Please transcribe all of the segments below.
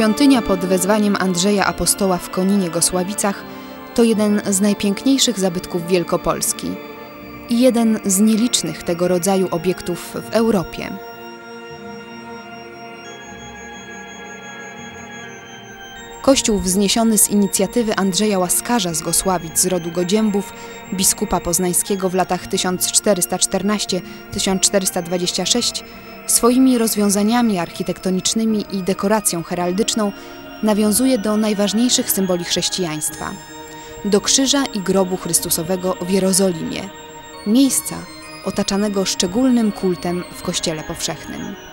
Świątynia pod wezwaniem Andrzeja Apostoła w Koninie Gosławicach to jeden z najpiękniejszych zabytków Wielkopolski i jeden z nielicznych tego rodzaju obiektów w Europie. Kościół wzniesiony z inicjatywy Andrzeja Łaskarza z Gosławic z rodu Godziębów, biskupa poznańskiego w latach 1414-1426, swoimi rozwiązaniami architektonicznymi i dekoracją heraldyczną nawiązuje do najważniejszych symboli chrześcijaństwa do krzyża i grobu Chrystusowego w Jerozolimie, miejsca otaczanego szczególnym kultem w Kościele Powszechnym.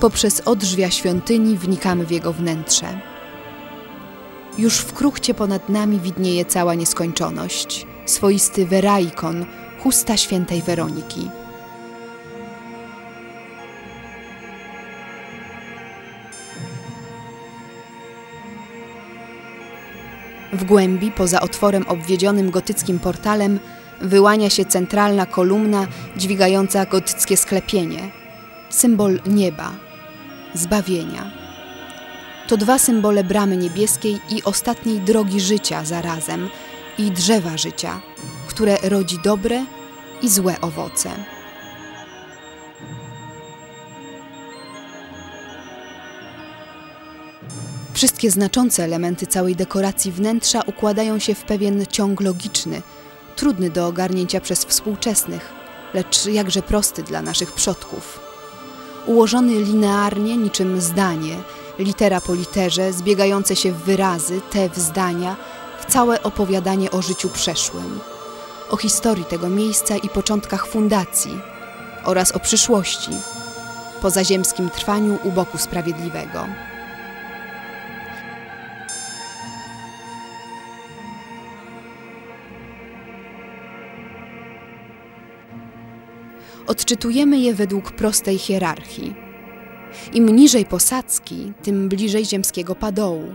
Poprzez odrzwia świątyni wnikamy w jego wnętrze. Już w kruchcie ponad nami widnieje cała nieskończoność, swoisty weraikon, chusta świętej Weroniki. W głębi, poza otworem obwiedzionym gotyckim portalem, wyłania się centralna kolumna dźwigająca gotyckie sklepienie, symbol nieba, zbawienia. To dwa symbole bramy niebieskiej i ostatniej drogi życia zarazem i drzewa życia, które rodzi dobre i złe owoce. Wszystkie znaczące elementy całej dekoracji wnętrza układają się w pewien ciąg logiczny, trudny do ogarnięcia przez współczesnych, lecz jakże prosty dla naszych przodków ułożony linearnie niczym zdanie, litera po literze, zbiegające się w wyrazy, te w zdania, w całe opowiadanie o życiu przeszłym, o historii tego miejsca i początkach fundacji oraz o przyszłości, pozaziemskim trwaniu u boku sprawiedliwego. Odczytujemy je według prostej hierarchii. Im niżej posadzki, tym bliżej ziemskiego padołu.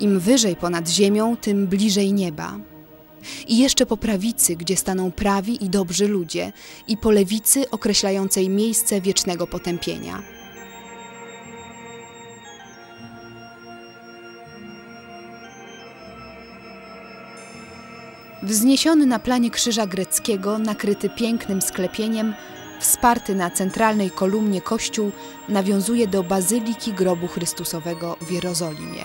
Im wyżej ponad ziemią, tym bliżej nieba. I jeszcze po prawicy, gdzie staną prawi i dobrzy ludzie, i po lewicy określającej miejsce wiecznego potępienia. Wzniesiony na planie krzyża greckiego, nakryty pięknym sklepieniem, wsparty na centralnej kolumnie kościół, nawiązuje do Bazyliki Grobu Chrystusowego w Jerozolimie.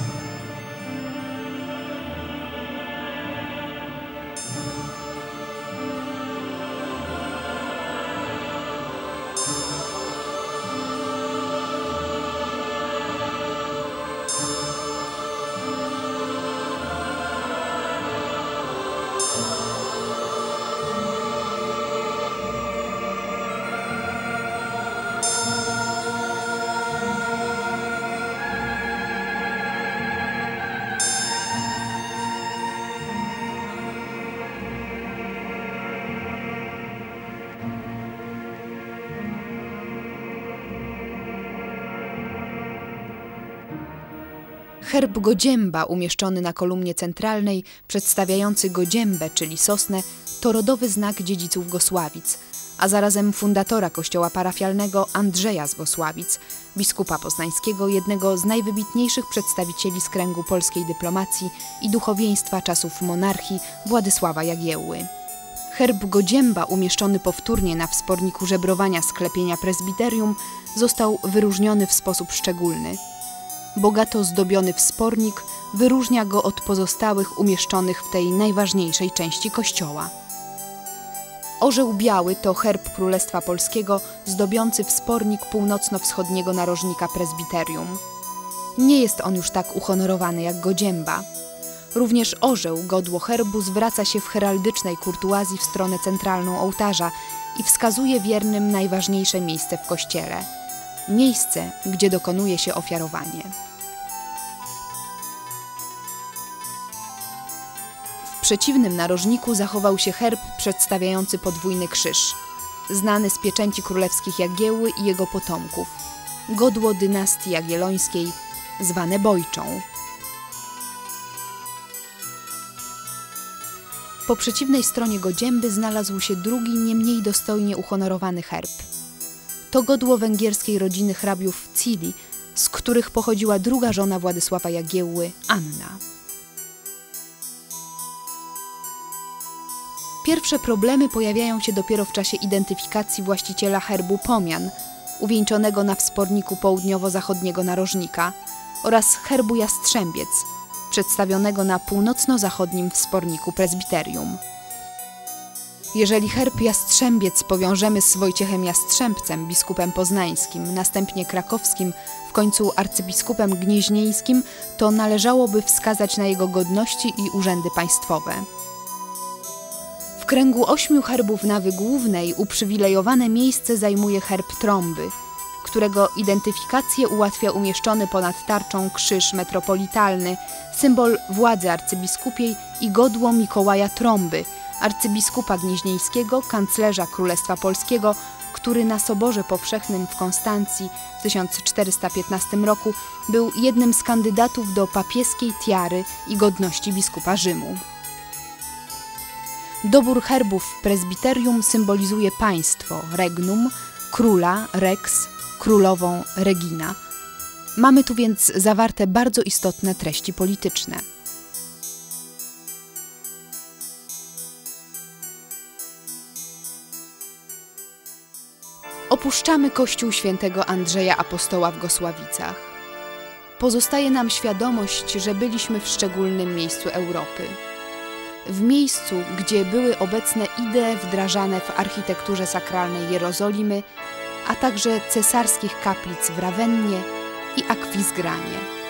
Herb Godzięba umieszczony na kolumnie centralnej, przedstawiający Godziębę, czyli sosnę, to rodowy znak dziedziców Gosławic, a zarazem fundatora kościoła parafialnego Andrzeja z Gosławic, biskupa poznańskiego, jednego z najwybitniejszych przedstawicieli z kręgu polskiej dyplomacji i duchowieństwa czasów monarchii Władysława Jagiełły. Herb Godzięba, umieszczony powtórnie na wsporniku żebrowania sklepienia prezbiterium, został wyróżniony w sposób szczególny. Bogato zdobiony wspornik wyróżnia go od pozostałych umieszczonych w tej najważniejszej części kościoła. Orzeł biały to herb Królestwa Polskiego zdobiący wspornik północno-wschodniego narożnika prezbiterium. Nie jest on już tak uhonorowany jak Godzięba. Również orzeł, godło herbu, zwraca się w heraldycznej kurtuazji w stronę centralną ołtarza i wskazuje wiernym najważniejsze miejsce w kościele miejsce, gdzie dokonuje się ofiarowanie. W przeciwnym narożniku zachował się herb przedstawiający podwójny krzyż, znany z pieczęci królewskich Jagiełły i jego potomków, godło dynastii jagiellońskiej, zwane Bojczą. Po przeciwnej stronie Godzięby znalazł się drugi, nie mniej dostojnie uhonorowany herb. To godło węgierskiej rodziny hrabiów Cili, z których pochodziła druga żona Władysława Jagiełły, Anna. Pierwsze problemy pojawiają się dopiero w czasie identyfikacji właściciela herbu Pomian, uwieńczonego na wsporniku południowo-zachodniego narożnika, oraz herbu Jastrzębiec, przedstawionego na północno-zachodnim wsporniku prezbiterium. Jeżeli herb Jastrzębiec powiążemy z Wojciechem Jastrzębcem, biskupem poznańskim, następnie krakowskim, w końcu arcybiskupem gnieźnieńskim, to należałoby wskazać na jego godności i urzędy państwowe. W kręgu ośmiu herbów nawy głównej uprzywilejowane miejsce zajmuje herb trąby, którego identyfikację ułatwia umieszczony ponad tarczą krzyż metropolitalny, symbol władzy arcybiskupiej i godło Mikołaja Trąby, arcybiskupa gnieźnieńskiego, kanclerza Królestwa Polskiego, który na Soborze Powszechnym w Konstancji w 1415 roku był jednym z kandydatów do papieskiej tiary i godności biskupa Rzymu. Dobór herbów w prezbiterium symbolizuje państwo, regnum, króla, rex, królową, regina. Mamy tu więc zawarte bardzo istotne treści polityczne. Opuszczamy kościół świętego Andrzeja Apostoła w Gosławicach. Pozostaje nam świadomość, że byliśmy w szczególnym miejscu Europy. W miejscu, gdzie były obecne idee wdrażane w architekturze sakralnej Jerozolimy, a także cesarskich kaplic w Rawennie i Akwizgranie.